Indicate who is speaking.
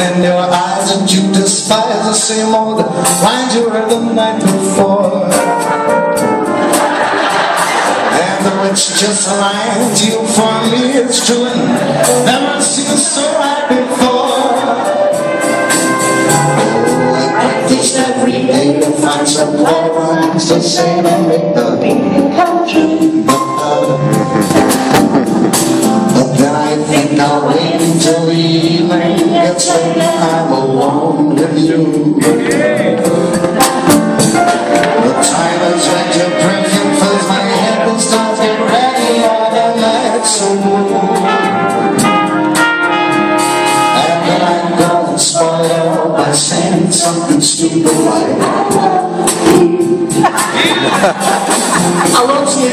Speaker 1: in your eyes and you despise the same old lines you heard the night before. And the witch just to you for me, it's true, and never seemed so right before. Oh, I practice every day to find some things to say to make the and I'm alone with you. The time is right to perfume fills my head and starts get ready all the night so blue. And then I go and spoil by saying something stupid like I love you.